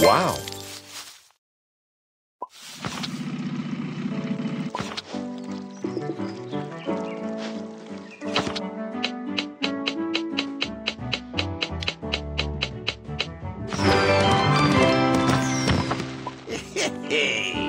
Wow. Hey!